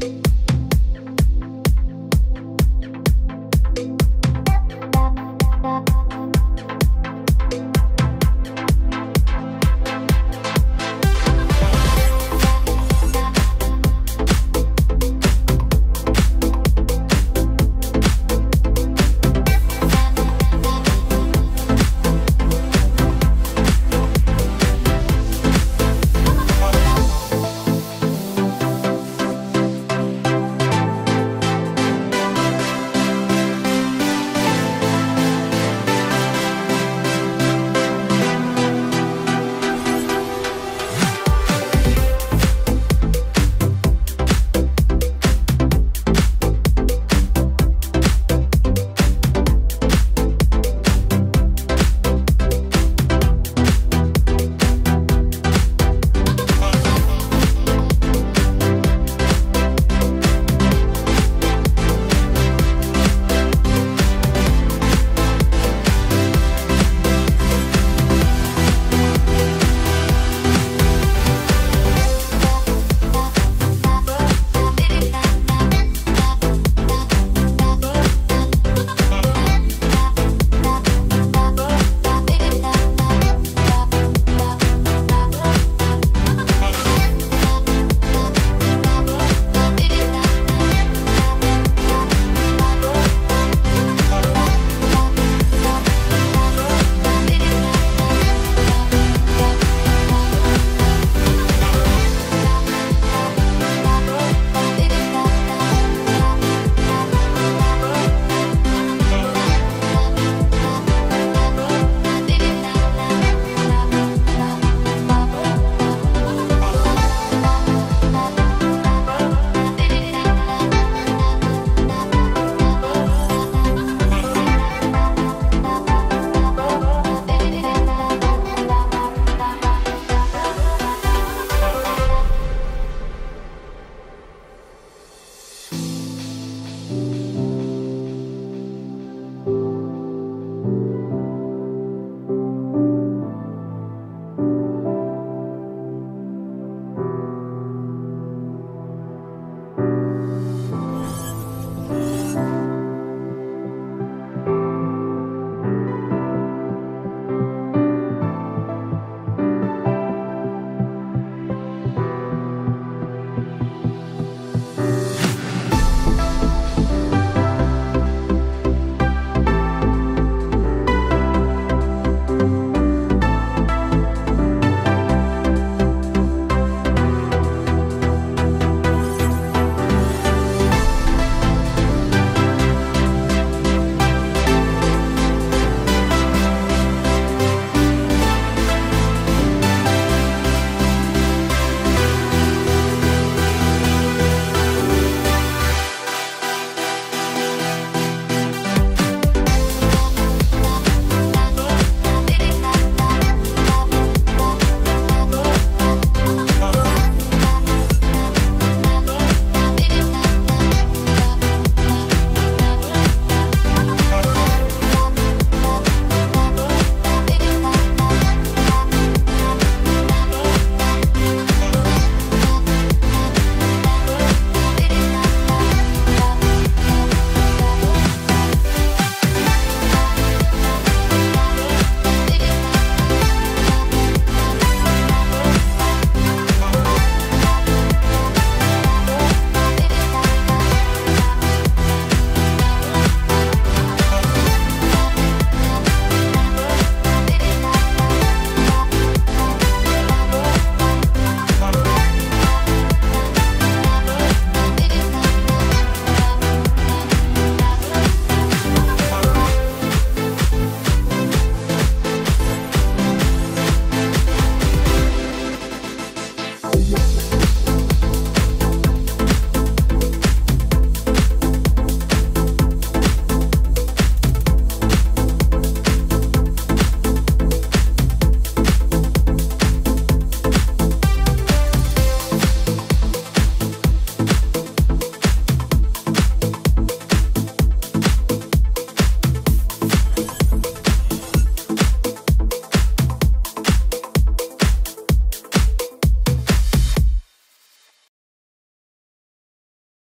you